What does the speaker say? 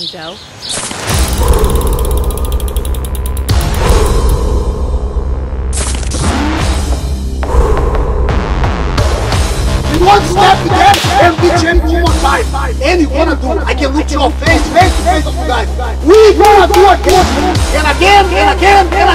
Joe. One step there and be champion one time. Any one of them, do, I can look your face, face to face of you guys. We gonna do it again and again and again